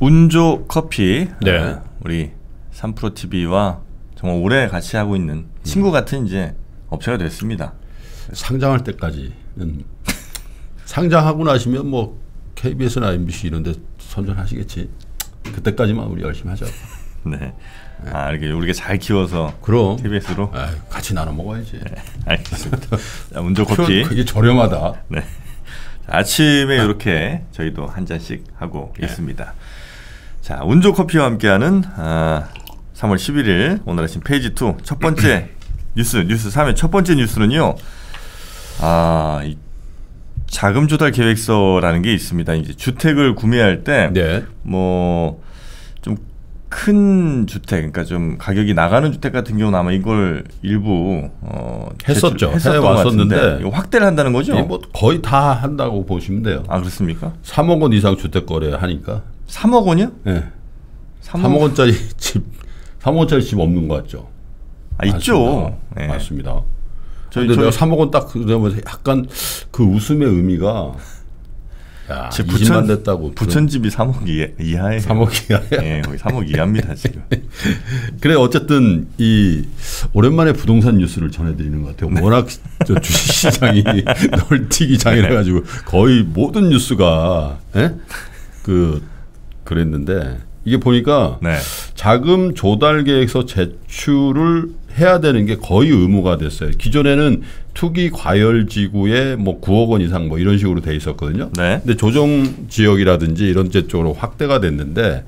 운조 커피 네. 어, 우리 삼프로 TV와 정말 오래 같이 하고 있는 친구 같은 이제 업체가 됐습니다. 상장할 때까지는 상장하고 나시면 뭐 KBS나 MBC 이런데 선전하시겠지. 그때까지만 우리 열심히 하자. 네. 아 이렇게 우리가 잘 키워서 그럼 KBS로 아이, 같이 나눠 먹어야지. 알겠습니다. 자, 운조 커피. 그게 저렴하다. 네. 아침에 이렇게 저희도 한 잔씩 하고 있습니다. 자, 운조 커피와 함께하는 아, 3월 11일 오늘 아침 페이지 2 첫 번째 뉴스 뉴스 3의 첫 번째 뉴스는요. 아, 이 자금 조달 계획서라는 게 있습니다. 이제 주택을 구매할 때 네. 뭐좀 큰 주택, 그러니까 좀 가격이 나가는 주택 같은 경우는 아마 이걸 일부 어, 했었죠. 이거 확대를 한다는 거죠? 이뭐 거의 다 한다고 보시면 돼요. 아 그렇습니까? 3억 원 이상 주택 거래 하니까. 3억 원이요? 예. 3억, 3억 원짜리 집 3억 원짜리 집 없는 거 같죠? 아 있죠. 맞습니다. 네. 맞습니다. 저희 근데 저희 내가 3억 원 딱 그러면 약간 그 웃음의 의미가 야, 제 20만 됐다고. 부천집이 3억 이하, 이하예요. 3억 이하야. 예, 거의 3억 이하입니다 지금. 그래 어쨌든 이 오랜만에 부동산 뉴스를 전해드리는 것 같아요. 워낙 저 주식시장이 널뛰기 장이라 가지고 거의 모든 뉴스가 예? 그 그랬는데 이게 보니까 네. 자금 조달 계획서 제출을 해야 되는 게 거의 의무가 됐어요. 기존에는 투기 과열 지구에 뭐 9억 원 이상 뭐 이런 식으로 돼 있었거든요. 네. 근데 조정 지역이라든지 이런 데 쪽으로 확대가 됐는데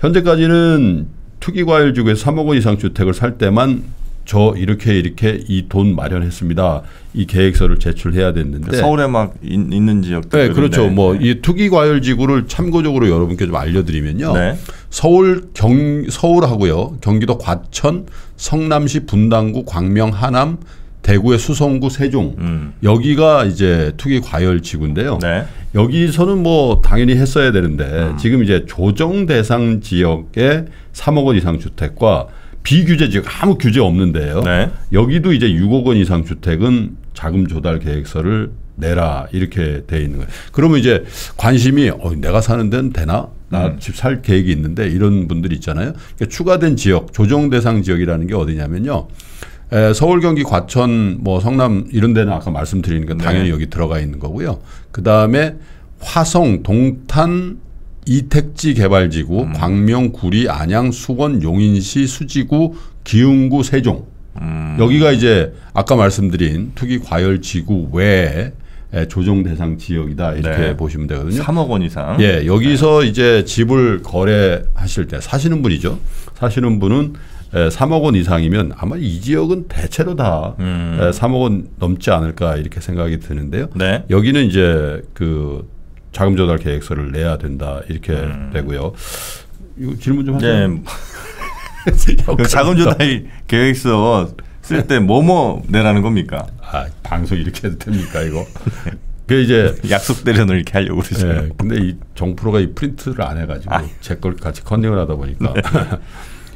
현재까지는 투기 과열 지구에서 3억 원 이상 주택을 살 때만 저 이렇게 이렇게 이 돈 마련했습니다. 이 계획서를 제출해야 됐는데 서울에 막 있, 는 지역들. 네, 그렇죠. 뭐 이 투기 과열 지구를 참고적으로 여러분께 좀 알려드리면요. 네. 서울 경 서울하고요. 경기도 과천, 성남시 분당구, 광명, 하남, 대구의 수성구, 세종 음. 여기가 이제 투기 과열 지구인데요. 네. 여기서는 뭐 당연히 했어야 되는데 지금 이제 조정 대상 지역의 3억 원 이상 주택과 비규제 지역 아무 규제 없는데요. 네. 여기도 이제 6억 원 이상 주택은 자금 조달 계획서를 내라 이렇게 돼 있는 거예요. 그러면 이제 관심이 어, 내가 사는 데는 되나? 나 집 살 계획이 있는데 이런 분들이 있잖아요. 그러니까 추가된 지역 조정 대상 지역이라는 게 어디냐면요. 에, 서울, 경기, 과천, 뭐 성남 이런 데는 아까 말씀드리는 건 당연히 네. 여기 들어가 있는 거고요. 그 다음에 화성, 동탄, 이택지 개발지구, 광명, 구리, 안양, 수원, 용인시, 수지구, 기흥구, 세종. 여기가 이제 아까 말씀드린 투기 과열 지구 외에 에, 조정 대상 지역이다 이렇게 네. 보시면 되거든요. 3억 원 이상. 예, 여기서 이제 집을 거래하실 때 사시는 분이죠. 사시는 분은 에, 3억 원 이상이면 아마 이 지역은 대체로 다 음. 에, 3억 원 넘지 않을까 이렇게 생각이 드는데요. 네. 여기는 이제 그 자금 조달 계획서를 내야 된다 이렇게 되고요. 이거 질문 좀 하세요. 네. 그 자금 조달 계획서 쓸 때 뭐뭐 내라는 겁니까? 아, 방송 이렇게 해도 됩니까 이거? 그 이제 약속 대련을 이렇게 하려고 그러죠. 예, 근데 이 정프로가 이 프린트를 안 해가지고 제걸 같이 컨닝을 하다 보니까.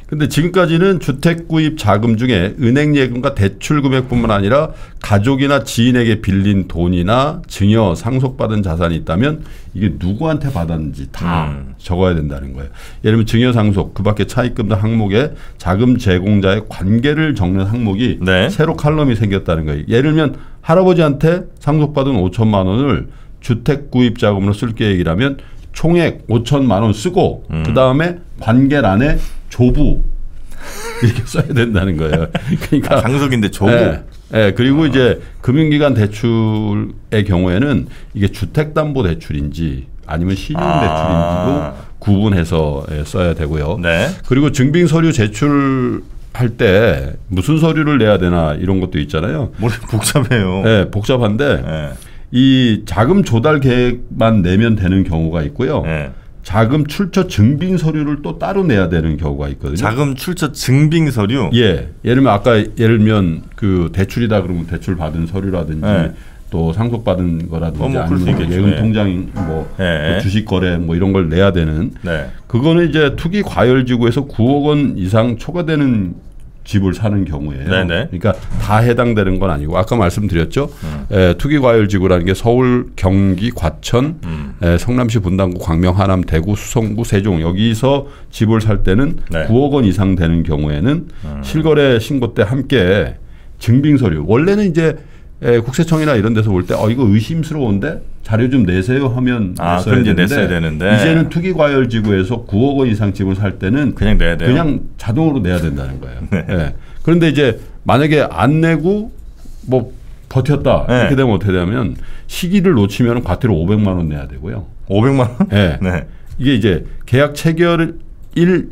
근데 지금까지는 주택 구입 자금 중에 은행 예금과 대출 금액뿐만 아니라 가족이나 지인에게 빌린 돈이나 증여 상속받은 자산이 있다면 이게 누구한테 받았는지 다 음. 적어야 된다는 거예요. 예를 들면 증여 상속, 그밖에 차입금 등 항목에 자금 제공자의 관계를 적는 항목이 네. 새로 칼럼이 생겼다는 거예요. 예를 들면 할아버지한테 상속받은 5천만 원을 주택 구입 자금으로 쓸 계획이라면 총액 5천만 원 쓰고 음. 그 다음에 관계란에 조부 이렇게 써야 된다는 거예요. 그러니까 아, 상속인데 조부. 예, 예, 그리고 이제 금융기관 대출의 경우에는 이게 주택담보대출인지 아니면 신용대출인지도 아. 구분해서 예, 써야 되고요. 네. 그리고 증빙 서류 제출 할 때 무슨 서류를 내야 되나 이런 것도 있잖아요. 머리 복잡해요. 예, 복잡한데 네. 이 자금 조달 계획만 내면 되는 경우가 있고요. 네. 자금 출처 증빙 서류를 또 따로 내야 되는 경우가 있거든요. 자금 출처 증빙 서류. 예, 예를 들면 아까 예를 들면 그 대출이다 그러면 대출 받은 서류라든지 네. 또 상속 받은 거라든지 어, 뭐 아니면. 예금 예. 통장 뭐, 예. 뭐 주식 거래 뭐 이런 걸 내야 되는 네. 그거는 이제 투기 과열 지구에서 9억 원 이상 초과되는 집을 사는 경우에요. 네네. 그러니까 다 해당되는 건 아니고 아까 말씀드렸죠. 음. 에, 투기 과열지구라는 게 서울, 경기, 과천, 음. 에, 성남시 분당구 광명 하남 대구 수성구 세종 여기서 집을 살 때는 네. 9억 원 이상 되는 경우에는 실거래 신고 때 함께 증빙 서류 원래는 이제 에, 국세청이나 이런 데서 볼 때 어 이거 의심스러운데 자료 좀 내세요 하면 아, 그럼 이제 냈어야 되는데. 이제는 투기 과열 지구에서 9억 원 이상 집을 살 때는 그냥 내야 돼요. 그냥 자동으로 내야 된다는 거예요. 네. 예. 그런데 이제 만약에 안 내고 뭐 버텼다 네. 이렇게 되면 어떻게 되냐면 시기를 놓치면 과태료 500만 원 내야 되고요. 500만 원? 예. 네. 이게 이제 계약 체결 일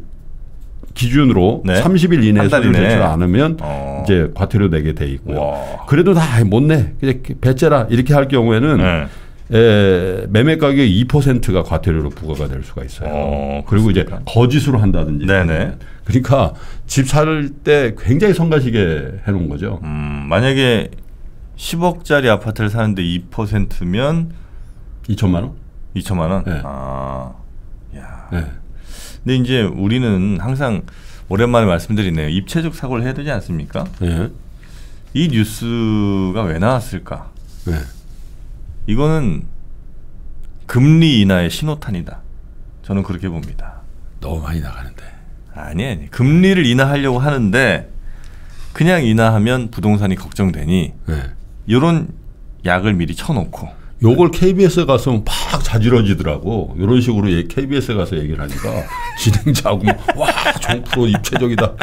기준으로 네. 30일 이내에 서류. 제출 안 하면 어. 이제 과태료 내게 돼 있고요. 와. 그래도 다 못 내. 그냥 배째라 이렇게 할 경우에는 네. 에, 매매 가격 2%가 과태료로 부과가 될 수가 있어요. 어, 그리고 이제 거짓으로 한다든지. 네네. 그러니까 집 살 때 굉장히 성가시게 해놓은 거죠. 음, 만약에 10억짜리 아파트를 사는데 2%면 2천만 원. 2천만 원? 네. 아. 야. 네. 근데 이제 우리는 항상 오랜만에 말씀드리네요. 입체적 사고를 해야 되지 않습니까? 네. 이 뉴스가 왜 나왔을까? 네. 이거는 금리 인하의 신호탄이다. 저는 그렇게 봅니다. 너무 많이 나가는데. 아니 아니. 금리를 인하하려고 하는데 그냥 인하하면 부동산이 걱정되니 네. 이런 약을 미리 쳐놓고 요걸 KBS에 가서 막 자지러지더라고. 이런 식으로 얘- KBS에 가서 얘기를 하니까 진행자하고 막, 와, 정프로 입체적이다.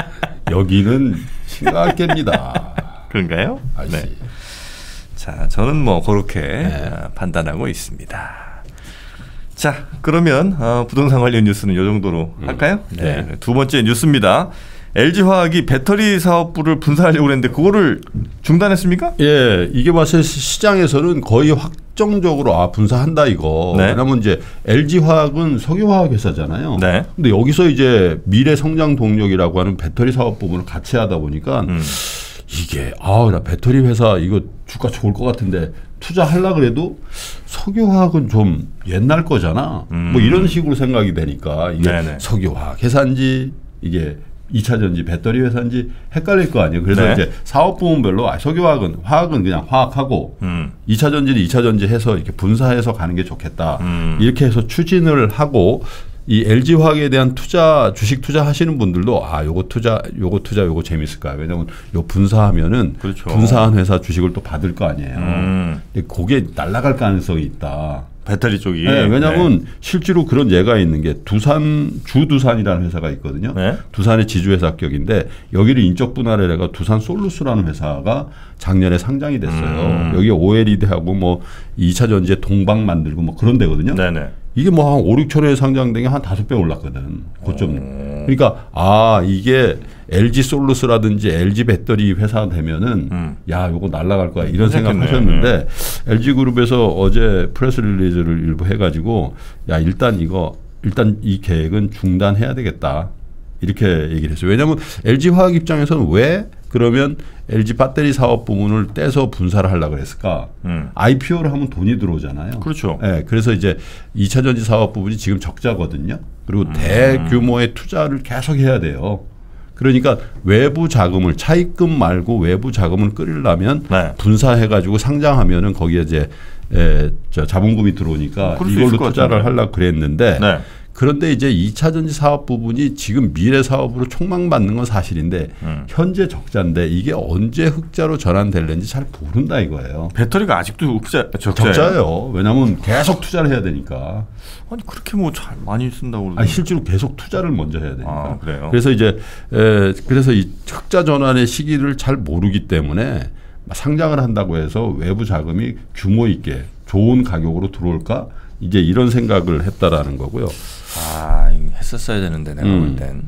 여기는 심각합니다. 그런가요? 아저씨. 자, 저는 뭐 그렇게 네. 어, 판단하고 있습니다. 자, 그러면 어, 부동산 관련 뉴스는 이 정도로 할까요? 네. 두 번째 뉴스입니다. LG화학이 배터리 사업부를 분사하려고 했는데 그거를 중단했습니까? 예, 이게 봤을 때 시장에서는 거의 확정적으로 아 분사한다 이거. 네. 왜냐면 이제 LG 화학은 석유화학 회사잖아요. 네. 근데 여기서 이제 미래 성장 동력이라고 하는 배터리 사업 부분을 같이 하다 보니까 음. 이게 아우 나 배터리 회사 이거 주가 좋을 것 같은데 투자하려 그래도 석유화학은 좀 옛날 거잖아. 음. 뭐 이런 식으로 생각이 되니까 이게 네네. 석유화학 회사인지 이게 2차 전지 배터리 회사인지 헷갈릴 거 아니에요. 그래서 네. 이제 사업 부문별로 아, 석유화학은 화학은 그냥 화학하고 음. 2차 전지는 2차 전지 해서 이렇게 분사해서 가는 게 좋겠다. 음. 이렇게 해서 추진을 하고 이 LG 화학에 대한 투자 주식 투자 하시는 분들도 아 요거 투자 요거 투자 요거 재밌을까 왜냐면 요 분사하면은 그렇죠. 분사한 회사 주식을 또 받을 거 아니에요. 음. 근데 그게 날아갈 가능성이 있다. 배터리 쪽이. 네, 왜냐하면 실제로 그런 예가 있는 게 두산 주두산이라는 회사가 있거든요. 네. 두산의 지주회사 합격인데 여기를 인적 분할을 해가 두산 솔루스라는 회사가 작년에 상장이 됐어요. 음. 여기 OLED하고 뭐 2차 전지에 동박 만들고 뭐 그런 데거든요. 네네. 이게 뭐 한 5, 6천 원에 상장된 게 한 다섯 배 올랐거든. 고점. 그러니까 아 이게 LG 솔루스라든지 LG 배터리 회사 되면은 음. 야 요거 날라갈 거야 이런. 생각하셨는데 LG 그룹에서 어제 press release를 일부 해가지고 야 일단 이거 일단 이 계획은 중단해야 되겠다 이렇게 얘기를 했어요. 왜냐하면 LG 화학 입장에서는 왜 그러면 LG 배터리 사업 부문을 떼서 분사를 하려고 그랬을까? 음. IPO를 하면 돈이 들어오잖아요. 그렇죠. 네, 그래서 이제 2차 전지 사업 부분이 지금 적자거든요. 음. 그리고 대규모의 투자를 계속 해야 돼요. 그러니까 외부 자금을 차입금 말고 외부 자금을 끌려면 네. 분사해 가지고 상장하면은 거기에 이제 에, 저 자본금이 들어오니까 이걸로 것 투자를. 하려고 그랬는데 네. 그런데 이제 2차 전지 사업 부분이 지금 미래 사업으로 촉망받는 건 사실인데 음. 현재 적자인데 이게 언제 흑자로 전환될는지 잘 모른다 이거예요. 배터리가 아직도 흑자, 적자예요. 적자예요. 왜냐하면 계속 투자를 해야 되니까. 아니 그렇게 뭐 잘 많이 쓴다고 그러던데. 아니 실제로 계속 투자를 먼저 해야 되니까. 아, 그래요? 그래서 이제 에, 그래서 이 흑자 전환의 시기를 잘 모르기 때문에 상장을 한다고 해서 외부 자금이 규모 있게 좋은 가격으로 들어올까 이제 이런 생각을 했다라는 거고요. 아, 했었어야 되는데 내가 음. 볼 땐.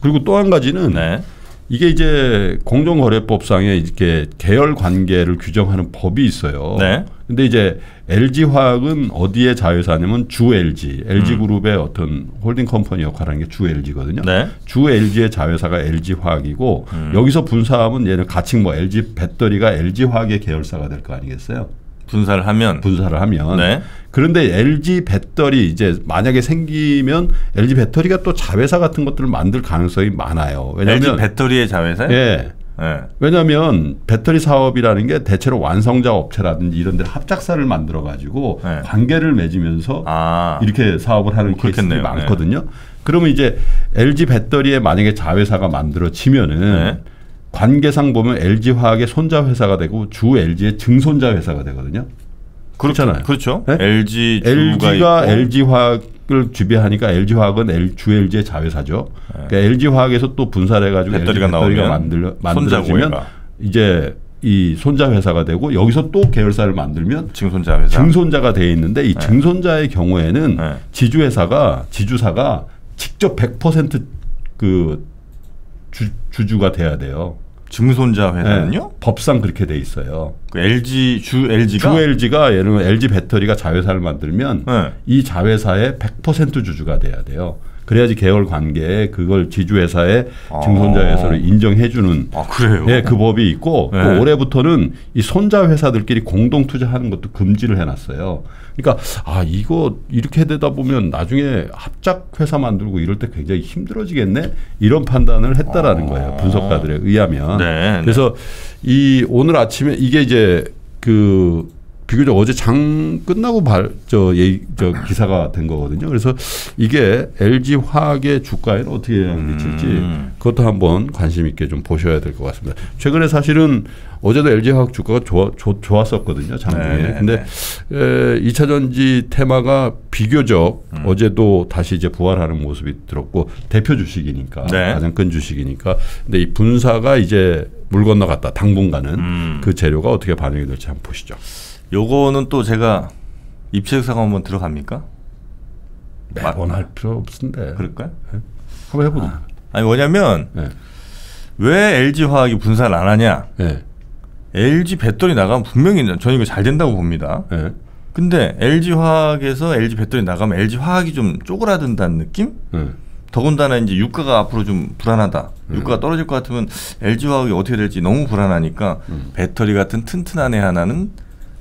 그리고 또 한 가지는 네. 이게 이제 공정거래법상에 이렇게 계열 관계를 규정하는 법이 있어요. 네. 근데 이제 LG 화학은 어디에 자회사냐면 주 LG, LG 그룹의 어떤 홀딩 컴퍼니 역할을 하는 게 주 LG거든요. 음. 네. 주 LG의 자회사가 LG 화학이고 음. 여기서 분사하면 얘는 가칭 뭐 LG 배터리가 LG 화학의 계열사가 될 거 아니겠어요? 분사를 하면. 분사를 하면. 네. 그런데 LG 배터리 이제 만약에 생기면 LG 배터리가 또 자회사 같은 것들을 만들 가능성이 많아요. LG 왜냐하면 배터리의 자회사요? 예. 네. 왜냐하면 배터리 사업이라는 게 대체로 완성자 업체라든지 이런 데 합작사를 만들어 가지고 네. 관계를 맺으면서 아. 이렇게 사업을 하는 케이스들이 그렇겠네요. 많거든요. 그러면 이제 LG 배터리에 만약에 자회사가 만들어지면은 네. 관계상 보면 LG 화학의 손자 회사가 되고 주 LG의 증손자 회사가 되거든요. 그렇잖아요. 그렇죠. 네? LG LG가 있고. LG 화학을 지배하니까 LG 화학은 L, 주 LG의 자회사죠. 그러니까 LG 화학에서 또 분사를 해가지고 네. 배터리가 LG 배터리가 나오면 만들려, 만들어지면. 이제 이 손자 회사가 되고 여기서 또 계열사를 만들면 증손자 회사. 증손자가 돼 있는데 이 증손자의 경우에는 네. 지주 회사가 지주사가 직접 100%그 주 주가 돼야 돼요. 증손자 회사는요? 네, 법상 그렇게 돼 있어요. 그 LG 주 LG가 주 LG가 예를 들면 LG 배터리가 자회사를 만들면 네. 이 자회사의 100% 주주가 돼야 돼요. 그래야지 계열 관계에 그걸 지주회사의 아. 증손자 회사를 인정해주는 아 그래요. 예, 그 법이 있고 네. 또 올해부터는 이 손자 회사들끼리 공동 투자하는 것도 금지를 해놨어요. 그러니까 아 이거 이렇게 되다 보면 나중에 합작 회사 만들고 이럴 때 굉장히 힘들어지겠네 이런 판단을 했다라는 거예요 분석가들에 의하면. 아. 네, 네. 그래서 이 오늘 아침에 이게 이제 그 비교적 어제 장 끝나고 발, 저, 예, 저 기사가 된 거거든요. 그래서 이게 LG 화학의 주가에는 어떻게 영향을 미칠지 음. 그것도 한번 관심 있게 좀 보셔야 될 것 같습니다. 최근에 사실은 어제도 LG 화학 주가가 좋아, 좋, 좋았었거든요. 장중에. 네, 네, 근데 에, 2차 전지 테마가 비교적 음. 어제도 다시 이제 부활하는 모습이 들었고 대표 주식이니까 네. 가장 큰 주식이니까 근데 이 분사가 이제 물 건너갔다 당분간은 음. 그 재료가 어떻게 반영이 될지 한번 보시죠. 요거는 또 제가 입체사가 한번 들어갑니까? 매번 할 필요 없는데 그럴까요? 한번 해보죠. 아니 뭐냐면 네. 왜 LG 화학이 분사를 안 하냐? 네. LG 배터리 나가면 분명히 저는 이거 잘 된다고 봅니다. 네. 근데 LG 화학에서 LG 배터리 나가면 LG 화학이 좀 쪼그라든다는 느낌? 네. 더군다나 이제 유가가 앞으로 좀 불안하다. 유가가 떨어질 것 같으면 LG 화학이 어떻게 될지 너무 불안하니까 배터리 같은 튼튼한 애 하나는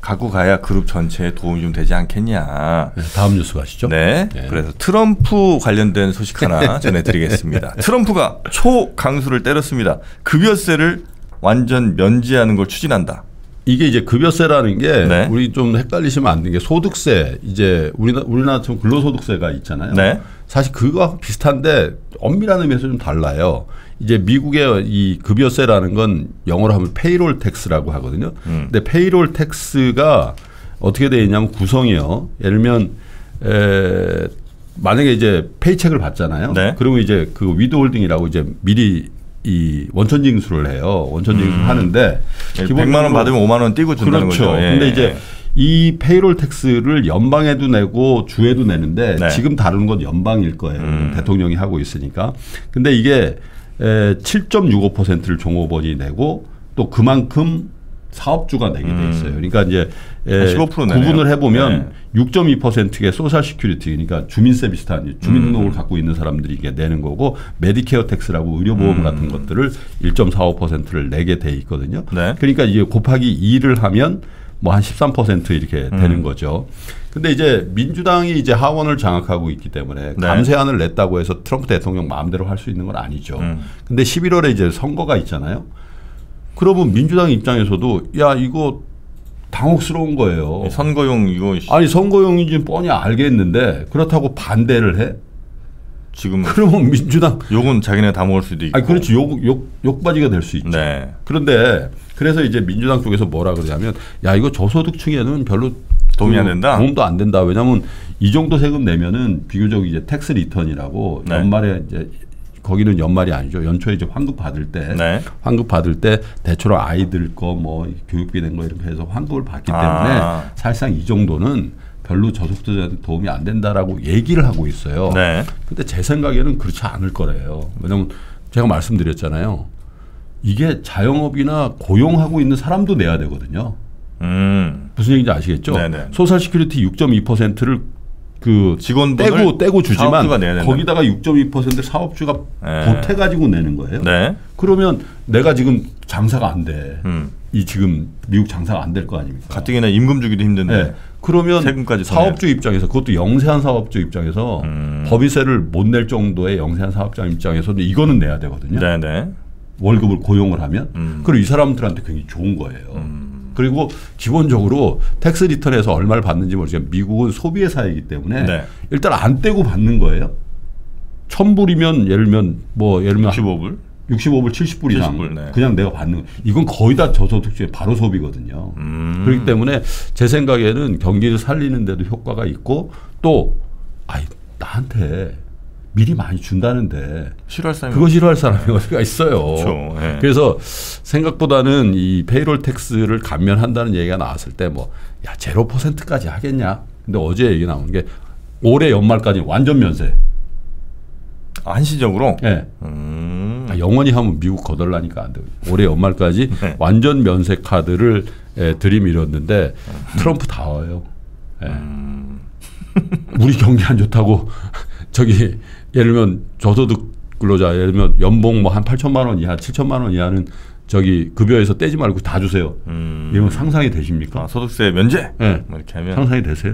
갖고 가야 그룹 전체에 도움이 좀 되지 않겠냐. 네. 다음 뉴스 가시죠. 네. 네. 그래서 트럼프 관련된 소식 하나 전해드리겠습니다. 트럼프가 초강수를 때렸습니다. 급여세를 완전 면제하는 걸 추진한다. 이게 이제 급여세라는 게 네. 우리 좀 헷갈리시면 안 되는 게 소득세 이제 우리나 우리나라처럼 근로소득세가 있잖아요. 네. 사실 그거와 비슷한데 엄밀한 의미에서 좀 달라요. 이제 미국의 이 급여세라는 건 영어로 하면 payroll tax라고 하거든요. 음. 근데 payroll tax가 어떻게 되어 있냐면 구성이요. 예를 들면 에 만약에 이제 paycheck을 받잖아요. 네. 그러면 이제 그 withholding이라고 이제 미리 이 원천 징수를 해요. 원천 징수를 하는데 100만 원 받으면 5만 원 떼고 준다는 그렇죠. 거죠. 예. 근데 이제 이 payroll tax를 연방에도 내고 주에도 내는데 네. 지금 다루는 건 연방일 거예요. 음. 대통령이 하고 있으니까. 근데 이게 에, 7.65%를 종업원이 내고 또 그만큼 사업주가 내게 돼 있어요. 그러니까 이제 에, 한15% 내네요. 구분을 해보면 6.2%게 social security 그러니까 주민세 비슷한 주민등록을 갖고 있는 사람들이 이게 내는 거고 Medicare tax라고 의료보험 같은 것들을 1.45%를 내게 돼 있거든요. 네. 그러니까 이게 곱하기 2를 하면 뭐 한 13% 이렇게 되는 거죠. 근데 이제 민주당이 이제 하원을 장악하고 있기 때문에 네. 감세안을 냈다고 해서 트럼프 대통령 마음대로 할 수 있는 건 아니죠. 음. 근데 11월에 이제 선거가 있잖아요. 그러면 민주당 입장에서도 야 이거 당혹스러운 거예요. 선거용 이거 아니 선거용인지 뻔히 알겠는데 그렇다고 반대를 해? 지금 그러면 민주당 욕은 자기네 다 먹을 수도 있고. 아니 그렇지 욕 욕 욕받이가 될 수 있죠. 네. 그런데 그래서 이제 민주당 쪽에서 뭐라 그러냐면 야 이거 저소득층에는 별로 도움이 그안 된다? 도움도 안 된다. 왜냐하면 이 정도 세금 내면은 비교적 이제 tax return이라고 네. 연말에 이제 거기는 연말이 아니죠. 연초에 이제 환급 받을 때 네. 환급 받을 때 대체로 아이들 거 뭐 교육비 낸 거 이렇게 해서 환급을 받기 때문에 아. 사실상 이 정도는 별로 저소득자한테 도움이 안 된다라고 얘기를 하고 있어요. 네. 근데 제 생각에는 그렇지 않을 거래요. 왜냐하면 제가 말씀드렸잖아요. 이게 자영업이나 고용하고 있는 사람도 내야 되거든요. 음. 무슨 얘기인지 아시겠죠? 네네. social security 6.2%를 그 직원분을 떼고 떼고 주지만. 거기다가 6.2% 사업주가 네. 보태 가지고 내는 거예요. 네. 그러면 내가 지금 장사가 안 돼. 음. 이 지금 미국 장사가 안 될 거 아닙니까? 가뜩이나 임금 주기도 힘든데. 네. 그러면 세금까지 더 사업주 입장에서 그것도 영세한 사업주 입장에서 음. 법인세를 못 낼 정도의 영세한 사업자 입장에서는 이거는 내야 되거든요. 네, 네. 월급을 고용을 하면 음. 그리고 이 사람들한테 굉장히 좋은 거예요. 음. 그리고 기본적으로 tax return에서 얼마를 받는지 모르지만 미국은 소비의 사회이기 때문에 네. 일단 안 떼고 받는 거예요. 천 불이면 예를 들면 뭐 예를 들면 65불. 65불, 70불 이상 70불, 네. 그냥 내가 받는 이건 거의 다 저소득층의 바로 소비거든요. 음. 그렇기 때문에 제 생각에는 경기를 살리는 데도 효과가 있고 또 아이 나한테 미리 많이 준다는데 싫어할 사람이 그거 싫어할 사람이 어디가 있어요. 그렇죠. 예. 그래서 생각보다는 이 payroll tax를 감면한다는 얘기가 나왔을 때 뭐야 제로 퍼센트까지 하겠냐? 근데 어제 얘기 나온 게 올해 연말까지 완전 면세. 아, 한시적으로. 예. 음. 아, 영원히 하면 미국 거덜나니까 안 되고 올해 연말까지 네. 완전 면세 카드를 예, 들이밀었는데 트럼프 다 와요. 예. 음. 우리 경기 안 좋다고 저기 예를 들면 저소득 근로자 예를 들면 연봉 뭐 한 8천만 원 이하, 7천만 원 이하는 저기 급여에서 떼지 말고 다 주세요. 음. 이러면 상상이 되십니까? 아, 소득세 면제. 예. 뭐 이렇게 하면 상상이 되세요?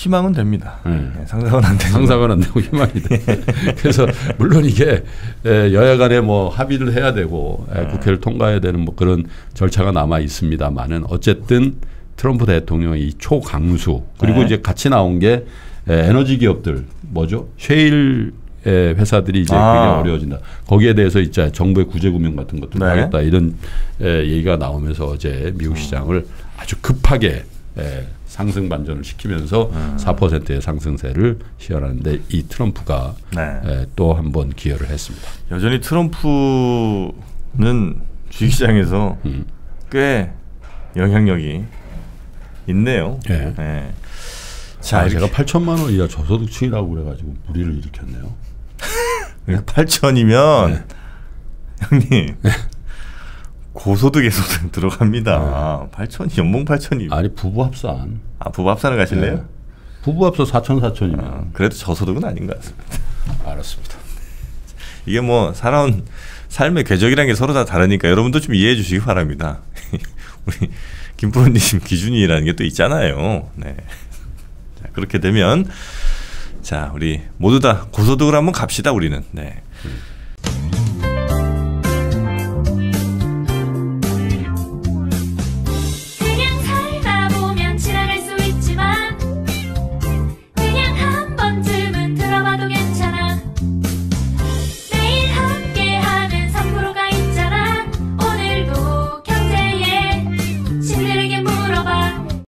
희망은 됩니다. 네. 예, 상상은 안 되는. 상상은 안 되고 희망이 돼. 그래서 물론 이게 에, 여야 간에 뭐 합의를 해야 되고 에, 국회를 통과해야 되는 뭐 그런 절차가 남아 있습니다만은 어쨌든 트럼프 대통령의 이 초강수 그리고 네. 이제 같이 나온 게 에, 에너지 기업들 뭐죠? 쉐일 에, 회사들이 이제 아. 굉장히 어려워진다. 거기에 대해서 이제 정부의 구제금융 같은 것도 네. 하겠다 이런 에, 얘기가 나오면서 어제 미국 시장을 아주 급하게 에, 상승 반전을 시키면서 4%의 상승세를 시현하는데 이 트럼프가 네. 에, 또한 번 기여를 했습니다. 여전히 트럼프는 주식시장에서 음. 꽤 영향력이 있네요. 예. 예. 자, 자, 제가 이렇게 8천만 원 이하 저소득층이라고 그래가지고 무리를 일으켰네요. 8천이면 네. 형님 고소득에서 들어갑니다. 8천이 연봉 8천이 아니 부부 합산. 아 부부 합산을 가실래요? 네. 부부 합산 4천 4천이면 아, 그래도 저소득은 아닌 것 같습니다. 알았습니다. 이게 뭐 살아온 삶의 궤적이라는 게 서로 다 다르니까 여러분도 좀 이해해 주시기 바랍니다. 우리 김프로님 기준이라는 게 또 있잖아요. 네. 자, 그렇게 되면 자 우리 모두 다 고소득을 한번 갑시다 우리는. 네.